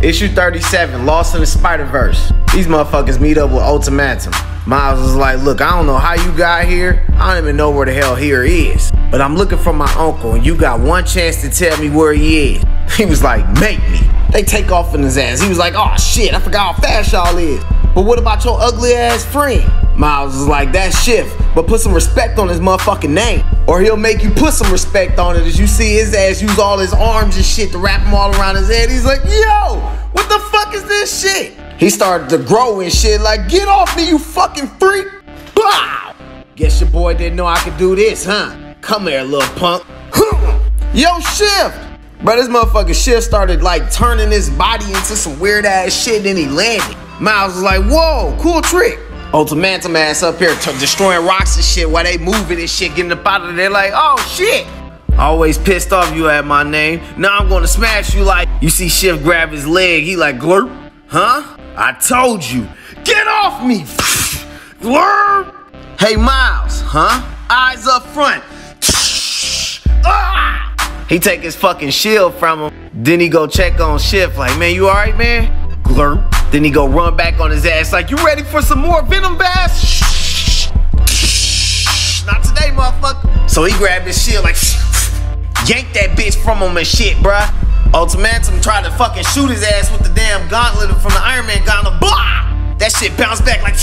Issue 37, Lost in the Spider-Verse. These motherfuckers meet up with Ultimatum. Miles is like, look, I don't know how you got here. I don't even know where the hell here is. But I'm looking for my uncle, and you got one chance to tell me where he is. He was like, make me. They take off in his ass. He was like, oh shit, I forgot how fast y'all is. But what about your ugly ass friend? Miles is like, that shift, but put some respect on his motherfucking name. Or he'll make you put some respect on it as you see his ass use all his arms and shit to wrap him all around his head. He's like, yo, what the fuck is this shit? He started to grow and shit, like, get off me, you fucking freak. Bow! Guess your boy didn't know I could do this, huh? Come here, little punk. Yo, shift! Bro, this motherfucking shift started like turning his body into some weird ass shit, then he landed. Miles was like, whoa, cool trick. Ultimatum ass up here destroying rocks and shit while they moving and shit, getting up out of there like, oh shit. Always pissed off you at my name. Now I'm gonna smash you like you see Shift grab his leg. He like glurp, huh? I told you. Get off me! glurp! Hey Miles, huh? Eyes up front. ah! He take his fucking shield from him. Then he go check on Shift like, man, you alright, man? Glurp. Then he go run back on his ass like, you ready for some more Venom Bass? Not today, motherfucker. So he grabbed his shield like, yank that bitch from him and shit, bruh. Ultimatum tried to fucking shoot his ass with the damn gauntlet from the Iron Man gauntlet. Blah! That shit bounced back like.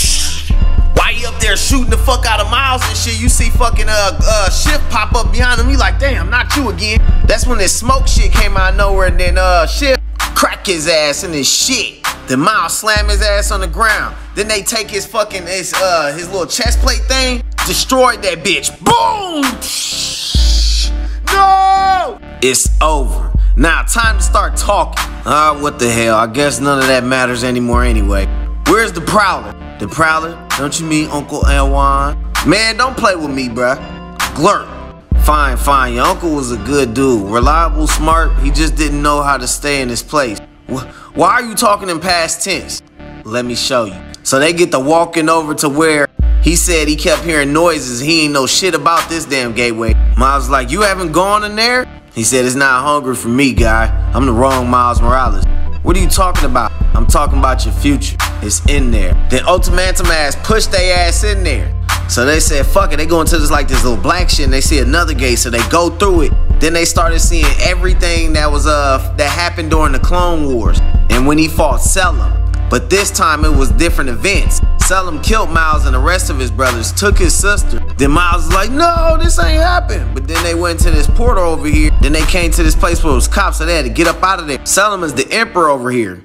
Why he up there shooting the fuck out of Miles and shit? You see fucking uh uh shift pop up behind him. He like, damn, not you again. That's when this smoke shit came out of nowhere and then uh shift crack his ass in his shit. Then Miles slam his ass on the ground. Then they take his fucking his uh his little chest plate thing, destroyed that bitch. Boom! No! It's over. Now time to start talking. Ah, uh, what the hell? I guess none of that matters anymore anyway. Where's the Prowler? The Prowler? Don't you mean Uncle Elwan? Man, don't play with me, bruh. Glurp. Fine, fine. Your uncle was a good dude. Reliable, smart. He just didn't know how to stay in his place. Why are you talking in past tense? Let me show you. So they get to walking over to where he said he kept hearing noises. He ain't know shit about this damn gateway. Miles like, you haven't gone in there? He said, it's not hungry for me, guy. I'm the wrong Miles Morales. What are you talking about? I'm talking about your future. It's in there. Then Ultimatum ass pushed their ass in there. So they said, fuck it, they go into this like this little black shit and they see another gate, so they go through it. Then they started seeing everything that was uh that happened during the Clone Wars and when he fought Selim. But this time it was different events. Selim killed Miles and the rest of his brothers, took his sister. Then Miles was like, no, this ain't happened. But then they went to this portal over here. Then they came to this place where it was cops, so they had to get up out of there. Selim is the emperor over here.